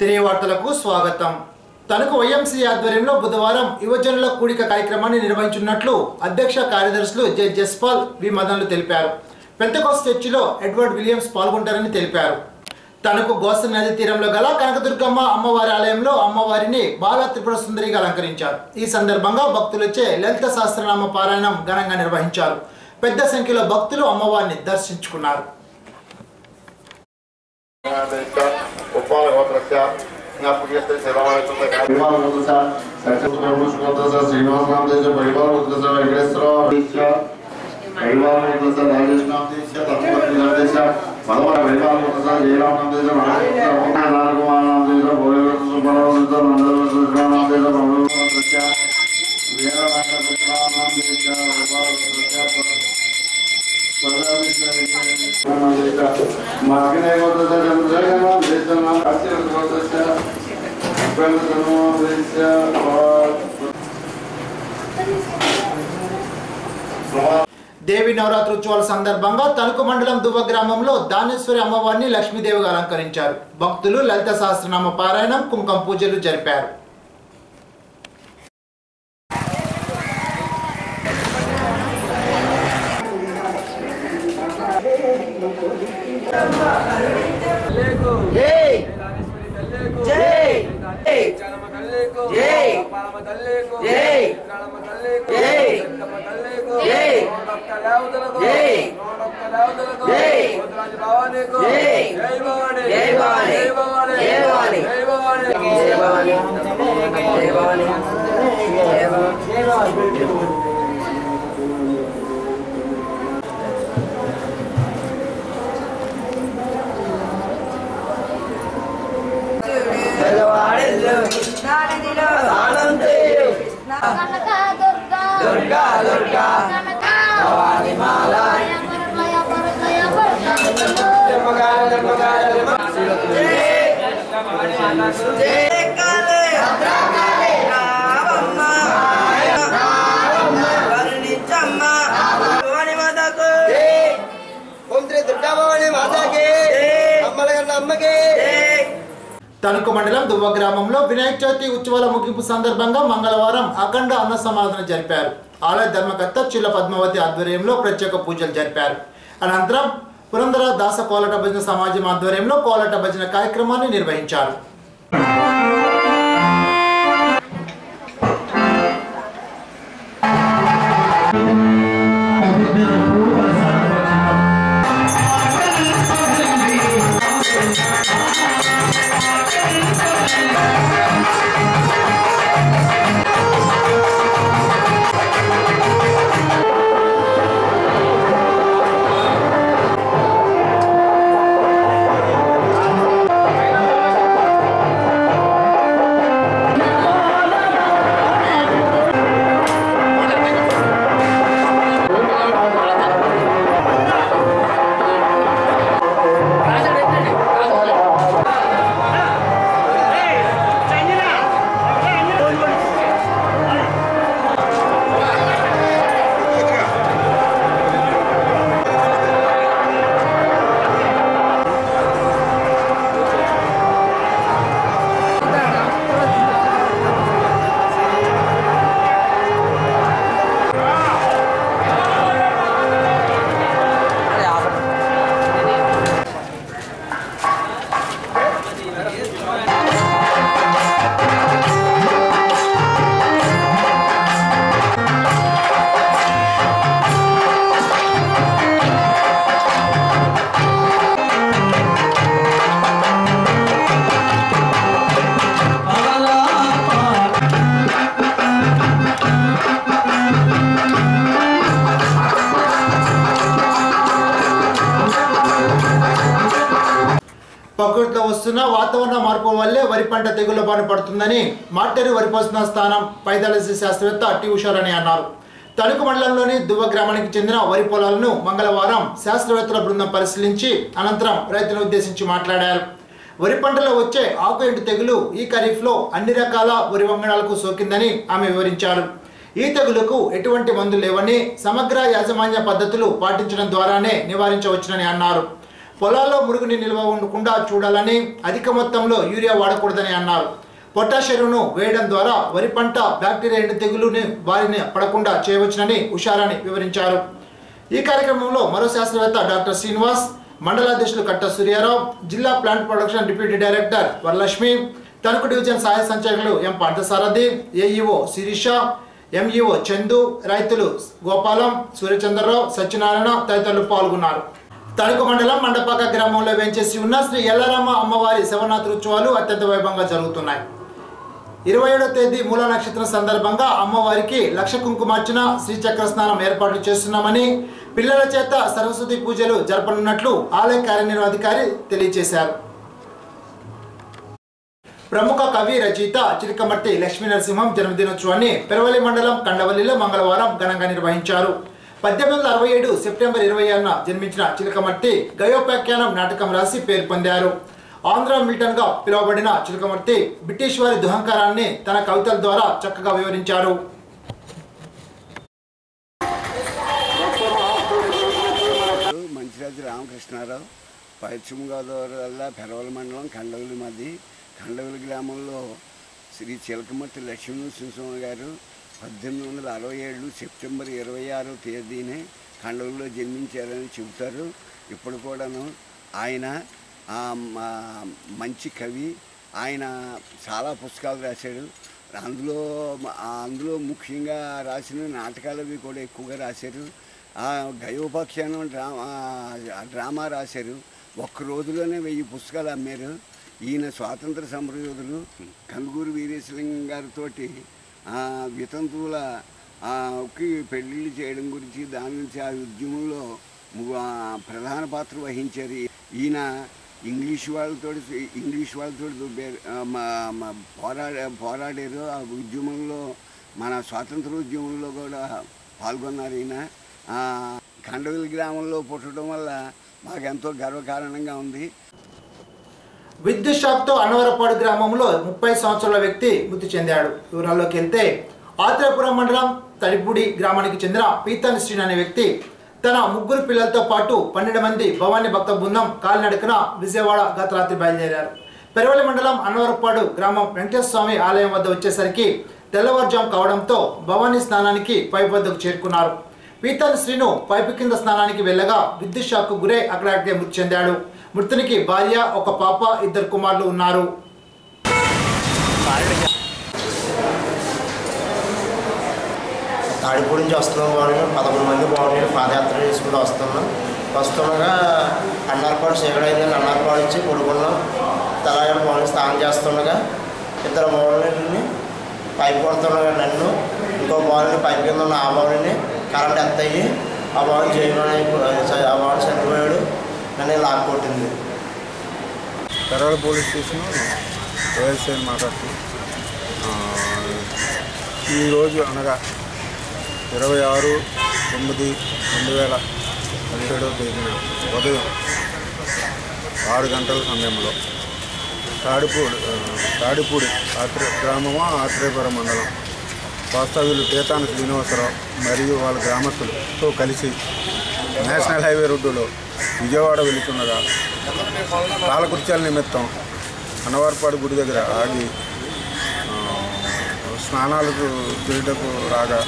తిరిగి వార్తలకు స్వాగతం. తనకు వైఎంసీ ఆధ్వర్యంలో బుధవారం యువజనుల కూడిక కార్యక్రమాన్ని నిర్వహించున్నట్లు అధ్యక్ష కార్యదర్శులు జె జస్పాల్ వి మదన్లు తెలిపారు. పెంతకోస్ చర్చిలో ఎడ్వర్డ్ విలియమ్స్ పాల్గొంటారని తెలిపారు. తనకు గోస నది తీరంలో గల కనకదుర్గమ్మ అమ్మవారి ఆలయంలో అమ్మవారిని బాల త్రిపుర సుందరిగా అలంకరించారు. ఈ సందర్భంగా భక్తులచే లలిత సహస్రనామ పారాయణం ఘనంగా నిర్వహించారు. పెద్ద సంఖ్యలో భక్తులు అమ్మవారిని దర్శించుకున్నారు. ఉపమాలగోత్రస్య పుణ్యస్త్రీ సేవాలయ పరిపాలన సత్యసుకుందస శ్రీనివాసనామదేశ పరిపాలన వెంకటేశ్వర పరిపాలన రాజేష్నామదేశ తత్వనామదేశ పదవ పరిపాలన జయరామనామదేశ నారాయణకుమారనామదేశ భోగేశ్వర సుబ్బారామదేశ నందరవృష్ణనామదేశ ప్రభుత్వ मार्ग नहीं होता था దేవి నవరాత్రోత్సవాల సందర్భంగా తణుకు మండలం దువ్వ గ్రామంలో దానేశ్వరి అమ్మవారిని లక్ష్మీదేవిగా అలంకరించారు. భక్తులు లలిత సహస్రనామ పారాయణం కుంకుమ పూజలు జరిపారు. జై భవాని. జై భవాని. నదిలో స్నానం చేయు కనక దుర్గా. దుర్గా దుర్గా. భవాని మాల. జన్మకాల జన్మకాల జన్మ జయ. తణుకు మండలం దువ్వ గ్రామంలో వినాయక చవితి ఉత్సవాల ముగింపు సందర్భంగా మంగళవారం అఖండ అన్న సమాధానం జరిపారు. ఆలయ ధర్మకర్త చిల్ల పద్మావతి ఆధ్వర్యంలో ప్రత్యేక పూజలు జరిపారు. అనంతరం పురంధర దాస కోలట భజన సమాజం ఆధ్వర్యంలో కోలట భజన కార్యక్రమాన్ని నిర్వహించారు. తెగుళ్ళ బారిన పడుతుందని మార్టెరు వరిపోసిన స్థానం పైదాలసి శాస్త్రవేత్త టి ఉషారని అన్నారు. తణుకు మండలంలోని దువ్వ గ్రామానికి చెందిన వరి పొలాలను మంగళవారం శాస్త్రవేత్తల బృందం పరిశీలించి అనంతరం రైతులను ఉద్దేశించి మాట్లాడారు. వరి పంటలో వచ్చే ఆకు ఎండు తెగులు ఈ ఖరీఫ్లో అన్ని రకాల వరి వంగడాలకు సోకిందని ఆమె వివరించారు. ఈ తెగులకు ఎటువంటి మందులు లేవని సమగ్ర యాజమాన్య పద్ధతులు పాటించడం ద్వారానే నివారించవచ్చునని అన్నారు. పొలాల్లో మురుగుని నిల్వ ఉండకుండా చూడాలని అధిక మొత్తంలో యూరియా వాడకూడదని అన్నారు. పొటాష్ ఎరువును వేయడం ద్వారా వరి పంట బ్యాక్టీరియా ఎండు తెగులుని బారిన పడకుండా చేయవచ్చునని ఉషారాణి వివరించారు. ఈ కార్యక్రమంలో మరో శాస్త్రవేత్త డాక్టర్ శ్రీనివాస్ మండలాధ్యక్షులు కట్ట సూర్యారావు జిల్లా plant production deputy director Varalakshmi Tanuku division సహాయ సంచాలకులు M Parthasarathi AEO Sirisha MEO Chandu రైతులు గోపాలం సూర్యచంద్రరావు సత్యనారాయణ తదితరులు పాల్గొన్నారు. తణుకు మండలం మండపాక గ్రామంలో వేంచేసి ఉన్న శ్రీ ఎల్లారమ్మ అమ్మవారి శివనాథ ఉత్సవాలు అత్యంత వైభవంగా జరుగుతున్నాయి. ఇరవై ఏడో తేదీ మూల నక్షత్రం సందర్భంగా అమ్మవారికి లక్ష కుంకుమార్చన శ్రీచక్ర స్నానం ఏర్పాట్లు చేస్తున్నామని పిల్లల చేత సరస్వతి పూజలు జరపనున్నట్లు ఆలయ కార్యనిర్వాధికారి తెలియజేశారు. ప్రముఖ కవి రచయిత చిలకమట్టి లక్ష్మీ నరసింహం జన్మదినోత్సవాన్ని పెరవలి మండలం కండవల్లిలో మంగళవారం ఘనంగా నిర్వహించారు. పద్దెనిమిది వందల అరవై ఏడు సెప్టెంబర్ ఇరవై ఆరున జన్మించిన చిలకమట్టి గయోపాఖ్యానం నాటకం రాసి పేరు పొందారు. ఆంధ్ర మిల్టన్గా పిలువబడిన చిలకమర్తి బ్రిటిష్ వారి దుహంకారాన్ని తన కవితల ద్వారా చక్కగా వివరించారు మంచిరాజు రామకృష్ణారావు పశ్చిమ గోదావరి జిల్లా పెరవల మండలం కండవలి మధ్య కండవలి గ్రామంలో శ్రీ చిలకమర్తి లక్ష్మీనరసింహ గారు పద్దెనిమిది వందల అరవై ఏడు సెప్టెంబర్ ఇరవై ఆరో తేదీనే కండవలిలో జన్మించారని చెబుతారు. ఇప్పుడు కూడాను ఆయన మంచి కవి. ఆయన చాలా పుస్తకాలు రాశాడు. అందులో అందులో ముఖ్యంగా రాసిన నాటకాలు అవి కూడా ఎక్కువగా రాశారు. ఆ గయోపాఖ్యానం డ్రామా డ్రామా రాశారు. ఒక్క రోజులోనే వెయ్యి పుస్తకాలు అమ్మారు. ఈయన స్వాతంత్ర సమరయోధులు కందుకూరు వీరేశలింగం గారితో వితంతువుల కి పెళ్ళిళ్ళు చేయడం గురించి దాని నుంచి ఆ ఉద్యమంలో ప్రధాన పాత్ర వహించారు ఈయన. ఇంగ్లీష్ వాళ్ళతో ఇంగ్లీష్ వాళ్ళతో పోరాడ పోరాడారు ఆ ఉద్యమంలో మన స్వాతంత్ర ఉద్యమంలో కూడా పాల్గొన్నారు ఈయన. ఆ, గ్రామంలో పుట్టడం వల్ల మాకెంతో గర్వకారణంగా ఉంది. విద్యుత్ షాక్తో అన్నవరపాడు గ్రామంలో ముప్పై సంవత్సరాల వ్యక్తి మృతి చెందాడు. వివరాల్లోకి వెళ్తే ఆత్రేపురం మండలం తడిపూడి గ్రామానికి చెందిన పీతాని శ్రీని అనే వ్యక్తి తన ముగ్గురు పిల్లలతో పాటు పన్నెండు మంది భవానీ భక్త బృందం కాలినడకన విజయవాడ గత రాత్రి బయలుదేరారు. పెరవలి మండలం అన్నవరపాడు గ్రామం వెంకటేశ్వర స్వామి ఆలయం వద్ద వచ్చేసరికి తెల్లవారుజాం కావడంతో భవానీ స్నానానికి పైపు వద్దకు చేరుకున్నారు. పీతాని శ్రీను పైపు కింద స్నానానికి వెళ్ళగా విద్యుత్ షాక్కు గురై అక్కడక్కడే మృతి చెందాడు. మృతునికి భార్య ఒక పాప ఇద్దరు కుమారులు ఉన్నారు. తాడిపూడి నుంచి వస్తున్నాం బాగుంది పదకొండు మంది బాగుంది పాదయాత్ర చేసుకుంటూ వస్తున్నాం. వస్తుండగా అన్నారపాడు చీకటి అయిందని అన్నారపాడు నుంచి పడుకున్నాం. తెల్లగడ బాగుంది స్నానం చేస్తుండగా ఇద్దరు బాగులని పైపు కొడుతుండగా నన్ను ఇంకో బాలుని పైపు కింద ఉన్న ఆ బాలుని కరెంట్ ఎత్తయ్యి. ఆ బాలు చేయమని ఆ బాలు చనిపోయాడు. నన్ను లాక్ కొట్టింది. పోలీస్ స్టేషన్ ఓఎస్ఐ మాట్లాడుతూ ఆ, ఈరోజు అనగా ఇరవై ఆరు తొమ్మిది రెండు వేల పదిహేడవ తేదీన ఉదయం ఆరు గంటల సమయంలో తాడిపూడి తాడిపూడి ఆత్రే గ్రామము ఆత్రేయపురం మండలం వాస్తవ్యులు పీతాన శ్రీనివాసరావు మరియు వాళ్ళ గ్రామస్తులతో కలిసి నేషనల్ హైవే రోడ్డులో విజయవాడ వెళుతుండగా కాలకృత్యాల నిమిత్తం అనవార్పాడు గుడి దగ్గర ఆగి స్నానాలకు తిరుగుటకు రాగా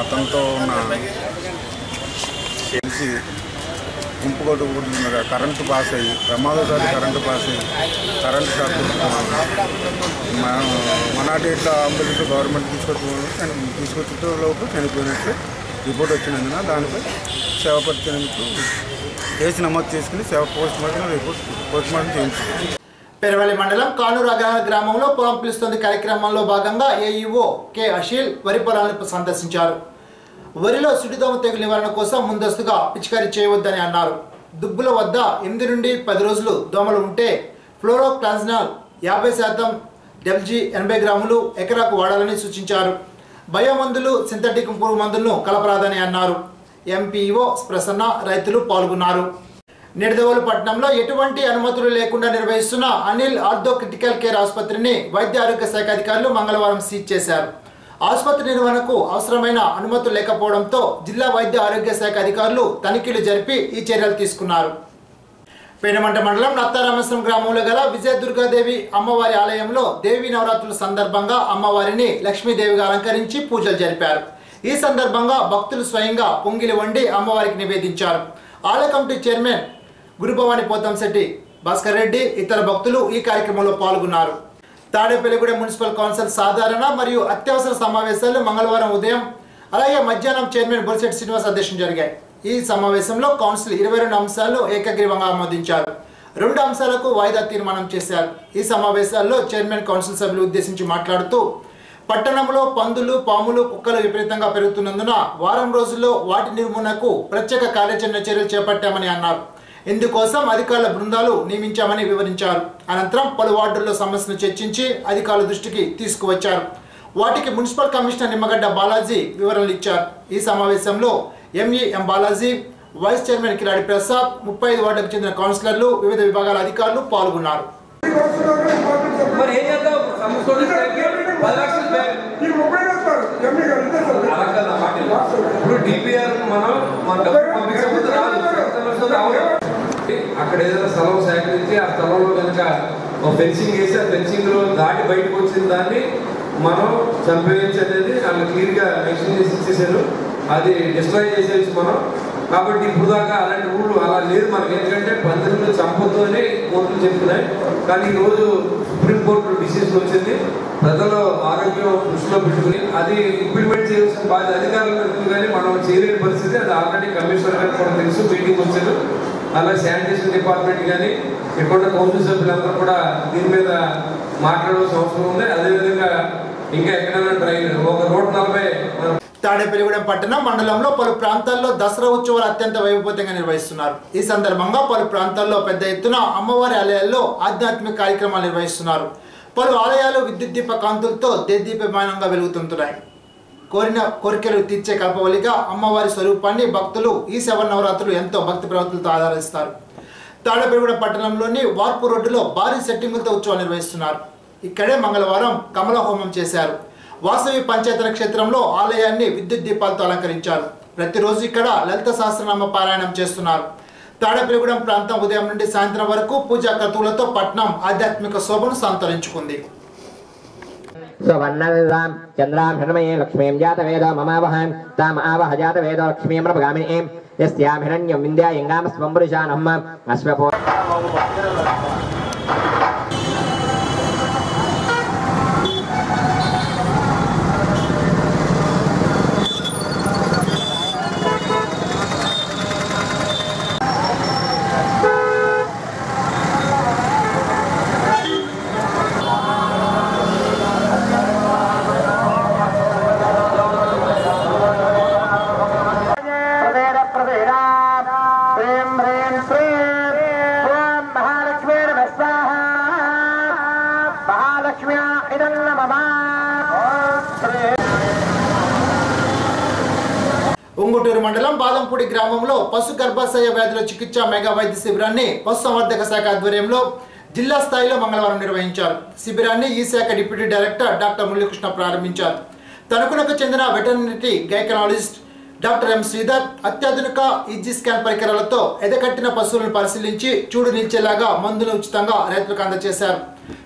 అతనితో ఉన్న తెలిసి గుంపు కొట్టుకుంటుండగా కరెంటు పాస్ అయ్యి ప్రమాదశాలి కరెంటు పాస్ అయ్యి కరెంటు షాక్ మనం మనాటి ఇట్లా అంబులెన్స్ గవర్నమెంట్ తీసుకొచ్చిన తీసుకొచ్చేలోపు చనిపోయినట్లు రిపోర్ట్ వచ్చినందున దానిపై సేవ పరిచేందుకు కేసు నమోదు చేసుకుని సేవ post mortem report post mortem చేయించారు పెరవల్లి మండలం కానూరు అగ్రహార గ్రామంలో పొలం పిలుస్తుంది కార్యక్రమంలో భాగంగా ఏఈఓ కె అషీల్ వరి పొలాలను సందర్శించారు. వరిలో సుడిదోమ తెగులు నివారణ కోసం ముందస్తుగా పిచికారీ చేయవద్దని అన్నారు. దుబ్బుల వద్ద ఎనిమిది నుండి పది రోజులు దోమలు ఉంటే ఫ్లోరోక్లాన్సినాల్ యాభై శాతం డెల్జీ ఎనభై గ్రాములు ఎకరాకు వాడాలని సూచించారు. బయో మందులు సింథటిక్ పురుగు మందులను కలపరాదని అన్నారు. ఎంపీఓ ప్రసన్న రైతులు పాల్గొన్నారు. నిడదవోలు పట్టణంలో ఎటువంటి అనుమతులు లేకుండా నిర్వహిస్తున్న అనిల్ ఆర్థో క్రిటికల్ కేర్ ఆసుపత్రిని వైద్య ఆరోగ్య శాఖ అధికారులు మంగళవారం సీజ్ చేశారు. ఆసుపత్రి నిర్వహణకు అవసరమైన అనుమతులు లేకపోవడంతో జిల్లా వైద్య ఆరోగ్య శాఖ అధికారులు తనిఖీలు జరిపి ఈ చర్యలు తీసుకున్నారు. పెనుమంట మండలం నత్తారామేశ్వరం గ్రామంలో గల విజయదుర్గాదేవి అమ్మవారి ఆలయంలో దేవి నవరాత్రుల సందర్భంగా అమ్మవారిని లక్ష్మీదేవిగా అలంకరించి పూజలు జరిపారు. ఈ సందర్భంగా భక్తులు స్వయంగా పొంగిలి వండి అమ్మవారికి నివేదించారు. ఆలయ కమిటీ చైర్మన్ గురుభవాని పోతంశెట్టి భాస్కర్ రెడ్డి ఇతర భక్తులు ఈ కార్యక్రమంలో పాల్గొన్నారు. తాడేపల్లిగూడెం మున్సిపల్ కౌన్సిల్ సాధారణ మరియు అత్యవసర సమావేశాలు మంగళవారం ఉదయం అలాగే మధ్యాహ్నం చైర్మన్ బొరిశెట్టి శ్రీనివాస్ అధ్యక్షం జరిగాయి. ఈ సమావేశంలో కౌన్సిల్ ఇరవై రెండు అంశాలు ఏకగ్రీవంగా ఆమోదించారు. రెండు అంశాలకు వాయిదా తీర్మానం చేశారు. ఈ సమావేశాల్లో చైర్మన్ కౌన్సిల్ సభ్యులు ఉద్దేశించి మాట్లాడుతూ పట్టణంలో పందులు పాములు కుక్కలు విపరీతంగా పెరుగుతున్నందున వారం రోజుల్లో వాటి నిర్మూలనకు ప్రత్యేక కార్యాచరణ చర్యలు చేపట్టామని అన్నారు. ఇందుకోసం అధికారుల బృందాలు నియమించామని వివరించారు. అనంతరం పలు వార్డుల్లో సమస్యను చర్చించి అధికారుల దృష్టికి తీసుకువచ్చారు. వాటికి మున్సిపల్ కమిషనర్ నిమ్మగడ్డ బాలాజీ వివరణలు ఇచ్చారు. ఈ సమావేశంలో ME M Balaji vice chairman Kiradi Prasad ముప్పై ఐదు వార్డులకు చెందిన కౌన్సిలర్లు వివిధ విభాగాల అధికారులు పాల్గొన్నారు. రావు అక్కడ ఏదైనా స్థలం సేకరించి ఆ స్థలంలో కనుక ఒక ఫెన్సింగ్ వేసి ఆ ఫెన్సింగ్లో దాటి బయటకు వచ్చిన దాన్ని మనం చంపేయచ్చు అనేది వాళ్ళు క్లియర్గా మెన్షన్ చేసి ఇచ్చేసారు అది డిస్ట్రాయ్ చేసేయచ్చు మనం. కాబట్టి ఇప్పుడు దాకా అలాంటి ఊళ్ళు అలా లేదు మనకి. ఎందుకంటే పంతొమ్మిది చంపొద్దు అని కోర్టులు చెప్తున్నాయి. కానీ ఈ రోజు సుప్రీంకోర్టు డిసిషన్ వచ్చింది. ప్రజల ఆరోగ్యం దృష్టిలో పెట్టుకుని అది ఇంప్లిమెంట్ చేయాల్సిన బాధ్యత అధికారులు కానీ మనం చేయలేని పరిస్థితి. అది ఆల్రెడీ కమిషనర్ గారు కూడా తెలుసు. మీటింగ్ వచ్చారు. అలా శానిటేషన్ డిపార్ట్మెంట్ కానీ ఇక్కడ కౌన్సిల్ సభ్యులందరూ కూడా దీని మీద మాట్లాడవలసిన అవసరం ఉంది. అదేవిధంగా ఇంకా ఎక్కడైనా ట్రైన్ ఒక నూట నలభై తాడేపల్లిగూడెం పట్టణం మండలంలో పలు ప్రాంతాల్లో దసరా ఉత్సవాలు అత్యంత వైభవంతంగా నిర్వహిస్తున్నారు. ఈ సందర్భంగా పలు ప్రాంతాల్లో పెద్ద ఎత్తున అమ్మవారి ఆలయాల్లో ఆధ్యాత్మిక కార్యక్రమాలు నిర్వహిస్తున్నారు. పలు ఆలయాలు విద్యుత్ దీప కాంతులతో దేదీపమానంగా వెలుగుతుంటున్నాయి. కోరిన కోరికలు తీర్చే కల్పవలిగా అమ్మవారి స్వరూపాన్ని భక్తులు ఈ శవనవరాత్రులు ఎంతో భక్తి ప్రవృత్తులతో ఆధారిస్తారు తాడపల్లిగూడెం పట్టణంలోని వార్పు రోడ్డులో భారీ సెట్టింగులతో ఉత్సవాలు నిర్వహిస్తున్నారు. ఇక్కడే మంగళవారం కమల హోమం చేశారు. వాసవి పంచాయతన క్షేత్రంలో ఆలయాన్ని విద్యుత్ దీపాలతో అలంకరించారు. ప్రతిరోజు ఇక్కడ లలిత సహస్రనామ పారాయణం చేస్తున్నారు. తాడపల్లిగూడెం ప్రాంతం ఉదయం నుండి సాయంత్రం వరకు పూజా క్రతువులతో పట్నం ఆధ్యాత్మిక శోభను సంతరించుకుంది. సువర్ణవివాం చంద్రాం హిరణమయే లక్ష్మీం జాతవేదో మమావహాం తాం ఆవహ జాతవేదో లక్ష్మీం రపగామినీం యస్యాం హిరణ్యం వింధ్యాయంగామస్వం పురుషానహం అశ్వపో మండలం గ్రామంలో పశు గర్భాశయ వ్యాధుల చికిత్స మెగా వైద్య శిబిరాన్ని పశుసంవర్ధక శాఖ ఆధ్వర్యంలో జిల్లా స్థాయిలో మంగళవారం నిర్వహించారు. శిబిరాన్ని ఈ శాఖ డిప్యూటీ డైరెక్టర్ డాక్టర్ మురళీకృష్ణ ప్రారంభించారు. తణుకునకు చెందిన veterinary gynaecologist doctor M Sridhar అత్యాధునిక ఈజీ స్కాన్ పరికరాలతో ఎదకట్టిన పశువులను పరిశీలించి చూడు నిలిచేలాగా మందులు ఉచితంగా రైతులకు అందజేశారు.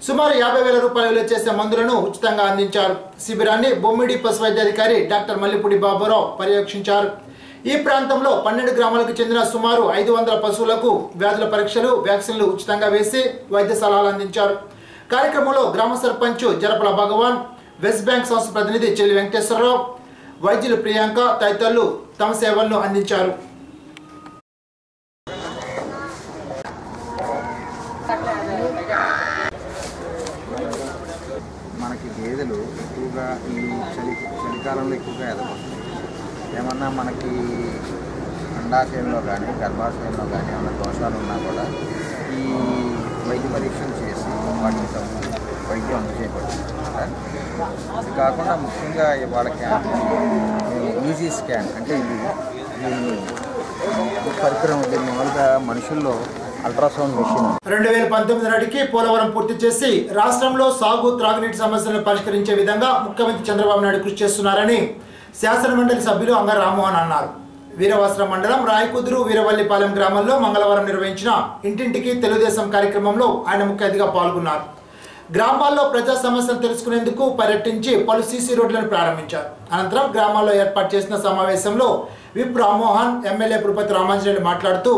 సుమారు యాభై వేల రూపాయలు విలువ చేసే మందులను ఉచితంగా అందించారు. శిబిరాన్ని బొమ్మిడి పశు వైద్యాధికారి డాక్టర్ మల్లిపూడి బాబురావు పర్యవేక్షించారు. ఈ ప్రాంతంలో పన్నెండు గ్రామాలకు చెందిన సుమారు ఐదు వందల పశువులకు వ్యాధుల పరీక్షలు వ్యాక్సిన్లు ఉచితంగా వేసి వైద్య సలహాలు అందించారు. కార్యక్రమంలో గ్రామ సర్పంచ్ జరపల భగవాన్ వెస్ట్ బ్యాంక్ సంస్థ ప్రతినిధి చెల్లి వెంకటేశ్వరరావు వైద్యులు ప్రియాంక తదితరులు తమ సేవలను అందించారు. మనకి గేదెలు ఎక్కువగా ఈ చలి చలికాలంలో ఎక్కువగా ఎదగొస్తాయి ఏమన్నా మనకి అండాశయంలో కానీ గర్భాశయంలో కానీ ఏమైనా దోషాలు ఉన్నా కూడా ఈ వైద్య పరీక్షలు చేసి వాటికి తగు వైద్యం అందజేయబడుతుంది. ఇది కాకుండా ముఖ్యంగా ఇవాళ క్యాంప్ యూజీ స్కాన్ అంటే ఇది దీన్ని పరికరం దీన్ని మామూలుగా మనుషుల్లో అల్ట్రాసౌండ్ మిషన్. రెండు వేల పంతొమ్మిది నాటికి పోలవరం పూర్తి చేసి రాష్ట్రంలో సాగు త్రాగునీటి సమస్యలను పరిష్కరించే విధంగా ముఖ్యమంత్రి చంద్రబాబు నాయుడు కృషి చేస్తున్నారని శాసనమండలి సభ్యులు అంగ రామ్మోహన్ అన్నారు. వీరవస్త్ర మండలం రాయకుదురు వీరవల్లిపాలెం గ్రామంలో మంగళవారం నిర్వహించిన ఇంటింటికి తెలుగుదేశం కార్యక్రమంలో ఆయన ముఖ్య అతిథిగా పాల్గొన్నారు. గ్రామాల్లో ప్రజా సమస్యలు తెలుసుకునేందుకు పర్యటించి పలు సీసీ రోడ్లను ప్రారంభించారు. అనంతరం గ్రామాల్లో ఏర్పాటు చేసిన సమావేశంలో విప్ రామ్మోహన్ ఎమ్మెల్యే పురుపతి రామాంజనేయులు మాట్లాడుతూ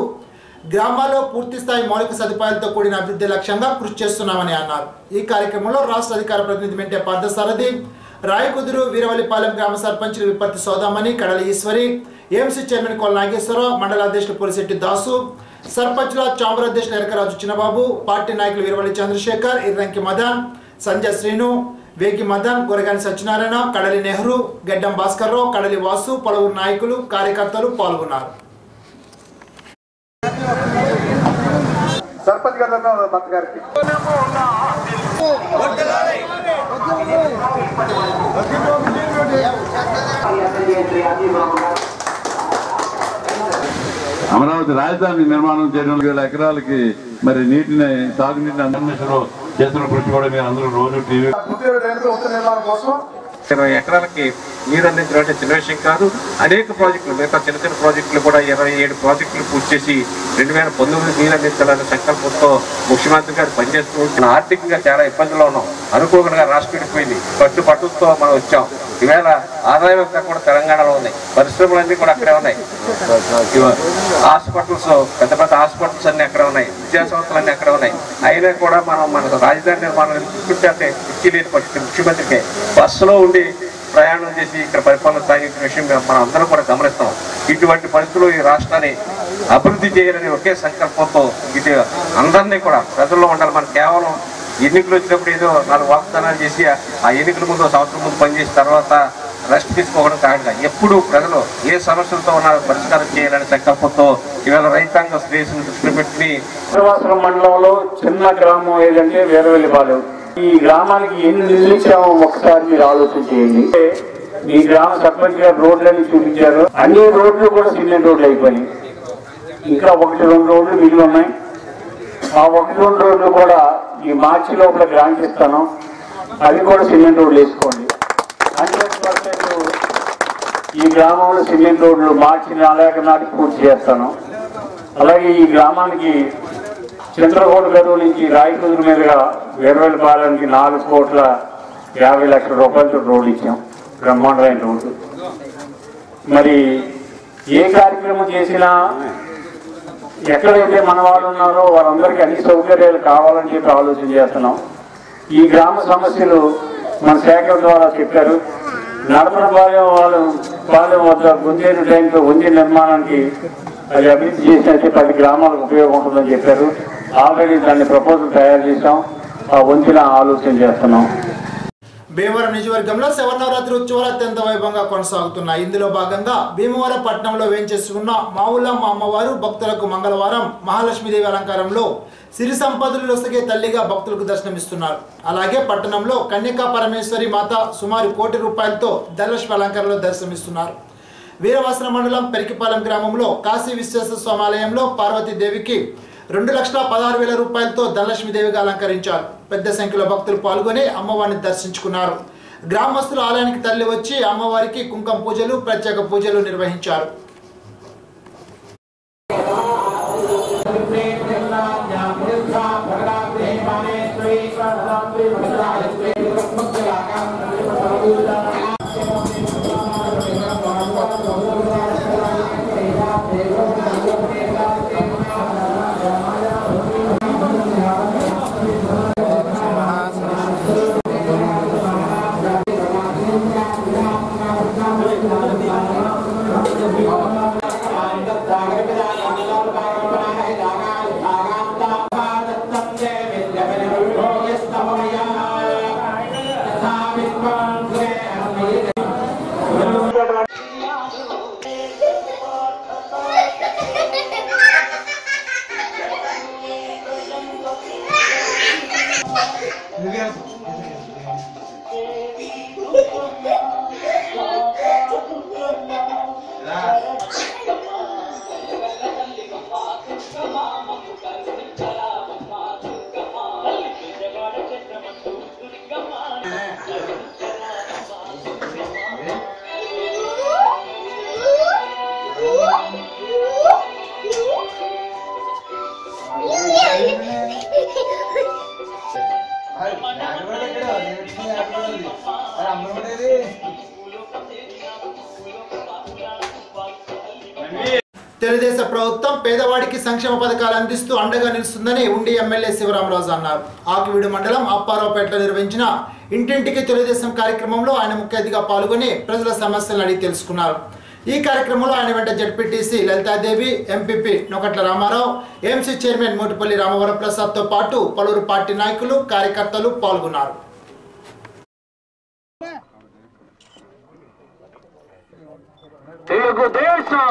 గ్రామాల్లో పూర్తి స్థాయి మౌలిక సదుపాయాలతో కూడిన అభివృద్ధి లక్ష్యంగా కృషి చేస్తున్నామని అన్నారు. ఈ కార్యక్రమంలో రాష్ట్ర అధికార ప్రతినిధి మెంటే పార్థసారథి రాయకుదురు వీరవల్లిపాలెం గ్రామ సర్పంచులు విపత్తి సోదామణి కడల ఈశ్వరి ఏఎంసీ చైర్మన్ కొల నాగేశ్వరరావు మండల అధ్యక్షులు పులిశెట్టి దాసు సర్పంచుల చాంబర్ అధ్యక్షులు ఎరకరాజు చిన్నబాబు పార్టీ నాయకులు వీరవల్లి చంద్రశేఖర్ ఇర్రంకి మదన్ సంజయ్ శ్రీను వేగి మదన్ గురగాని సత్యనారాయణ కడలి నెహ్రూ గెడ్డం భాస్కర్రావు కడలి వాసు పలువురు నాయకులు కార్యకర్తలు పాల్గొన్నారు. సర్పంచ్ గారు మంత్రి గారికి. అమరావతి రాజధాని నిర్మాణం చేయడం వేల ఎకరాలకి మరి నీటిని సాగునీటిని అందించడం చేస్తున్న కృషి కూడా మీరు అందరూ రోజు టీవీ ఇరవై ఎకరాలకి నీరు అందించడం చిన్న విషయం కాదు. అనేక ప్రాజెక్టులు మిగతా చిన్న చిన్న ప్రాజెక్టులు కూడా ఇరవై ఏడు ప్రాజెక్టులు పూర్తి చేసి రెండు వేల పంతొమ్మిది నీరు అందించాలనే సంకల్పంతో ముఖ్యమంత్రి గారు పనిచేస్తూ ఆర్థికంగా చాలా ఇబ్బందులు ఉన్నాం. అనుకోకుండా రాష్ట్రం విడిపోయింది. పట్టు పట్టుతో మనం వచ్చాం. ఈవేళ ఆదాయం అంతా కూడా తెలంగాణలో ఉంది. పరిశ్రమలన్నీ కూడా అక్కడే ఉన్నాయి. హాస్పిటల్స్ పెద్ద పెద్ద హాస్పిటల్స్ అన్ని అక్కడ ఉన్నాయి. విద్యా సంస్థలు అన్ని అక్కడ ఉన్నాయి. అయినా కూడా మనం మన రాజధాని నిర్మాణం చూసుకుంటే ఇచ్చి లేని పరిస్థితి ముఖ్యమంత్రికి. బస్సులో ఉండి ప్రయాణం చేసి ఇక్కడ పరిపాలన సాగించిన విషయం మనం అందరం కూడా గమనిస్తాం. ఇటువంటి పరిస్థితుల్లో ఈ రాష్ట్రాన్ని అభివృద్ధి చేయాలని ఒకే సంకల్పంతో ఇటు అందరినీ కూడా ప్రజల్లో ఉండాలి. మనం కేవలం ఎన్నికలు వచ్చినప్పుడు ఏదో నాలుగు వాగ్దానాలు చేసి ఆ- ఎన్నికల ముందు సంవత్సరం ముందు పనిచేసిన తర్వాత రెస్ట్ తీసుకోవడం కాకుండా ఎప్పుడు ప్రజలు ఏ సమస్యలతో ఉన్నారో పరిష్కారం చేయాలనే సంకల్పంతో ఇవాళ రైతాంగ శ్రేయస్సును దృష్టిలో పెట్టి మండలంలో చిన్న గ్రామం ఏదంటే వేరవెల్లిపాలెం ఈ గ్రామానికి ఎన్ని నిర్మించామో ఒకసారి మీరు ఆలోచన చేయండి. ఈ గ్రామ సర్పంచ్ గారు రోడ్లని చూపించారు. అన్ని రోడ్లు కూడా సిమెంట్ రోడ్లు అయిపోయినాయి. ఇంకా ఒకటి రెండు రోడ్లు మిగిలి ఉన్నాయి. ఆ ఒకటి రెండు రోడ్లు కూడా ఈ మార్చి లోపల గ్రాంట్ ఇస్తాను. అవి కూడా సిమెంట్ రోడ్లు వేసుకోండి. హండ్రెడ్ పర్సెంట్ ఈ గ్రామంలో సిమెంట్ రోడ్లు మార్చి నాలుగు నాటికి పూర్తి చేస్తాను. అలాగే ఈ గ్రామానికి చిత్రకోట గదువు నుంచి రాయకుదురు మీదుగా వీరవెల్లిపాలెంకి నాలుగు కోట్ల యాభై లక్షల రూపాయలతో రోడ్లు ఇచ్చాం. బ్రహ్మాండమైన రోడ్డు మరి ఏ కార్యక్రమం చేసినా ఎక్కడైతే మన వాళ్ళు ఉన్నారో వారందరికీ అన్ని సౌకర్యాలు కావాలని చెప్పి ఆలోచన చేస్తున్నాం. ఈ గ్రామ సమస్యలు మన శాఖ ద్వారా చెప్పారు. నడపన పాలెం వాళ్ళు పాలెం వద్ద గుంజేరు ట్యాంక్ గుంజే నిర్మాణానికి అది అభివృద్ధి చేసినట్టే పది గ్రామాలకు ఉపయోగం ఉంటుందని చెప్పారు. ఆల్రెడీ దాన్ని ప్రపోజల్ తయారు చేసాం ఆ వంతున ఆలోచన చేస్తున్నాం. భీమవరం నియోజకవర్గంలో శవనవరాత్రి ఉత్సవాలు అత్యంత వైభవంగా కొనసాగుతున్నాయి. ఇందులో భాగంగా భీమవరం పట్టణంలో వేంచేసుకున్న మావులమ్మ అమ్మవారు భక్తులకు మంగళవారం మహాలక్ష్మీదేవి అలంకారంలో సిరి సంపదలు లొసగే తల్లిగా భక్తులకు దర్శనమిస్తున్నారు. అలాగే పట్టణంలో కన్యకా పరమేశ్వరి మాత సుమారు కోటి రూపాయలతో ధనలక్ష్మి అలంకారంలో దర్శనమిస్తున్నారు. వీరవాసన మండలం పెరికిపాలెం గ్రామంలో కాశీ విశ్వేశ్వర స్వామి ఆలయంలో పార్వతీదేవికి రెండు లక్షల పదహారు వేల రూపాయలతో ధనలక్ష్మీదేవిగా అలంకరించారు. పెద్ద సంఖ్యలో భక్తులు పాల్గొని అమ్మవారిని దర్శించుకున్నారు. గ్రామస్తులు ఆలయానికి తరలి వచ్చి అమ్మవారికి కుంకం పూజలు ప్రత్యేక పూజలు నిర్వహించారు. ดีครับ ప్రభుత్వం పేదవాడికి సంక్షేమ పథకాలు అందిస్తూ అండగా నిలుస్తుందని ఉండి ఎమ్మెల్యే శివరామరాజు అన్నారు. ఆకివీడు మండలం అప్పారావుపేటలో నిర్వహించిన ఇంటింటికి తెలుగుదేశం కార్యక్రమంలో ఆయన ముఖ్య అతిథిగా పాల్గొని ప్రజల సమస్యలను అడిగి తెలుసుకున్నారు. ఈ కార్యక్రమంలో ఆయన వెంట ZPTC Lalitadevi MPP Nokatla Ramarao AMC chairman Motipalli Ramavaram ప్రసాద్తో పాటు పలువురు పార్టీ నాయకులు కార్యకర్తలు పాల్గొన్నారు. తెలుగుదేశం!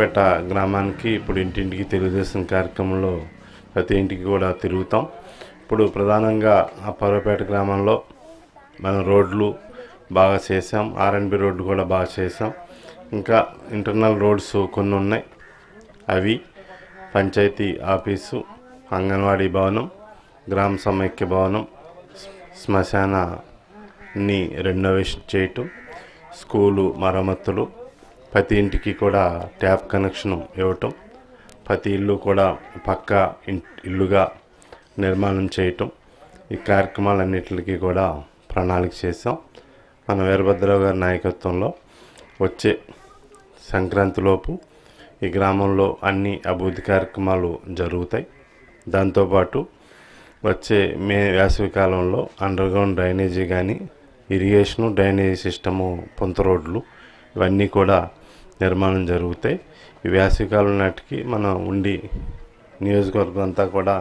పేట గ్రామానికి ఇప్పుడు ఇంటింటికి తెలుగుదేశం కార్యక్రమంలో ప్రతి ఇంటికి కూడా తిరుగుతాం. ఇప్పుడు ప్రధానంగా ఆ పర్వపేట గ్రామంలో మనం రోడ్లు బాగా చేసాం ఆర్ఎన్బి రోడ్లు కూడా బాగా చేసాం ఇంకా ఇంటర్నల్ రోడ్స్ కొన్ని ఉన్నాయి. అవి పంచాయతీ ఆఫీసు అంగన్వాడీ భవనం గ్రామ సమైక్య భవనం శ్మశానాన్ని రెనోవేషన్ చేయటం స్కూలు మరమ్మతులు ప్రతి ఇంటికి కూడా ట్యాప్ కనెక్షన్ ఇవ్వటం ప్రతి ఇల్లు కూడా పక్క ఇల్లుగా నిర్మాణం చేయటం ఈ కార్యక్రమాలన్నిటికీ కూడా ప్రణాళిక చేసాం మన వీరభద్రరావు గారి నాయకత్వంలో వచ్చే సంక్రాంతిలోపు ఈ గ్రామంలో అన్ని అభివృద్ధి కార్యక్రమాలు జరుగుతాయి. దాంతోపాటు వచ్చే మే వేసవి కాలంలో అండర్గ్రౌండ్ డ్రైనేజీ కానీ ఇరిగేషను డ్రైనేజీ సిస్టము పొంత రోడ్లు ఇవన్నీ కూడా నిర్మాణం జరుగుతాయి ఈ వేసవికాలం నాటికి మనం ఉండి నియోజకవర్గం అంతా కూడా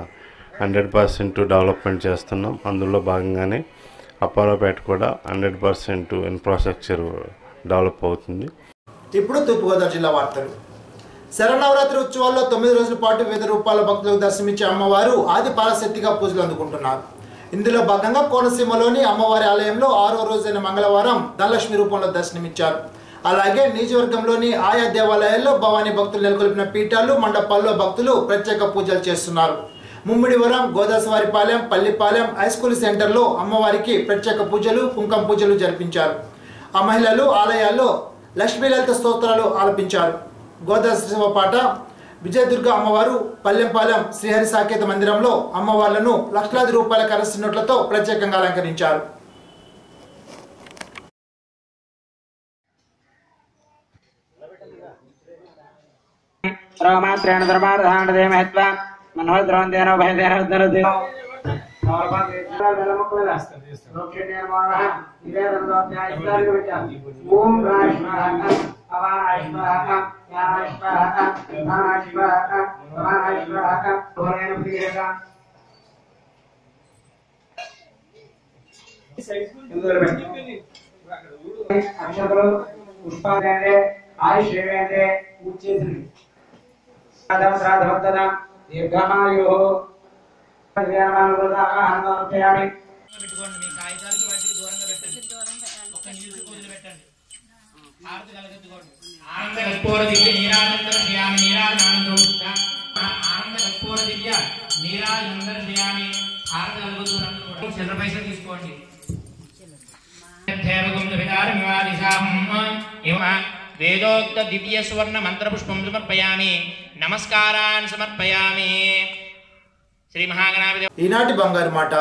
హండ్రెడ్ పర్సెంట్ డెవలప్మెంట్ చేస్తున్నాం. అందులో భాగంగానే అపోలోపేట కూడా హండ్రెడ్ పర్సెంట్ ఇన్ఫ్రాస్ట్రక్చర్ డెవలప్ అవుతుంది. ఇప్పుడు తూర్పుగోదావరి జిల్లా వార్తలు. శరణవరాత్రి ఉత్సవాల్లో తొమ్మిది రోజుల పాటు వివిధ రూపాల భక్తులకు దర్శనమిచ్చే అమ్మవారు ఆది పారశక్తిగా పూజలు అందుకుంటున్నారు. ఇందులో భాగంగా కోనసీమలోని అమ్మవారి ఆలయంలో ఆరో రోజైన మంగళవారం ధనలక్ష్మి రూపంలో దర్శనమిచ్చారు. అలాగే నియోజకవర్గంలోని ఆయా దేవాలయాల్లో భవానీ భక్తులు నెలకొల్పిన పీఠాలు మండపాల్లో భక్తులు ప్రత్యేక పూజలు చేస్తున్నారు. ముమ్మిడివరం గోదాసవారిపాలెం పల్లిపాలెం హై స్కూల్ సెంటర్లో అమ్మవారికి ప్రత్యేక పూజలు కుంకం పూజలు జరిపించారు. ఆ మహిళలు ఆలయాల్లో లక్ష్మీలలిత స్తోత్రాలు ఆలపించారు. గోదాశివ పాట విజయదుర్గ అమ్మవారు పల్లెంపాలెం శ్రీహరి సాకేత మందిరంలో అమ్మవార్లను లక్షలాది రూపాయల కరెన్సీ నోట్లతో ప్రత్యేకంగా అలంకరించారు. రోమాత్రేణ ధర్మార్థాండదే మహత్వ మనోద్రవంతేన భయదేన ఉద్ధరతి ఓం అక్షతలు పుష్పాలే ఆయుష్ ఏమైతే పూజ చేసింది కర్పూర దివ్య ఆనంద కర్పూర దివ్య నీరాజంతర శ్యామి ఆనంద కలుగుతూ చిల్లర పైసలు తీసుకోండి. వేదోక్త దివ్య సువర్ణ మంత్రపుష్పం సమర్పయామి. నమస్కారాన్ సమర్పయామి. శ్రీ మహాగణాధిపతి ఈనాటి బంగారు మాట.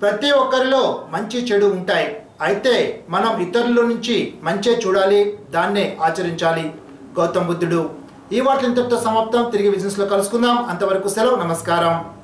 ప్రతి ఒక్కరిలో మంచి చెడు ఉంటాయి. అయితే మనం ఇతరుల నుంచి మంచే చూడాలి దాన్నే ఆచరించాలి. గౌతమ్ బుద్ధుడు. ఈ వాటి ఇంతటితో సమాప్తం. తిరిగి బిజినెస్లో కలుసుకుందాం. అంతవరకు సెలవు. నమస్కారం.